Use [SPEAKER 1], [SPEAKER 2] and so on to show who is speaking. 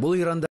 [SPEAKER 1] бұл иранда